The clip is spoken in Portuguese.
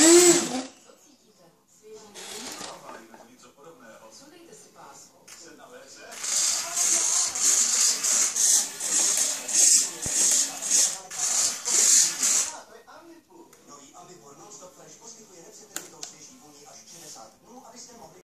Hum.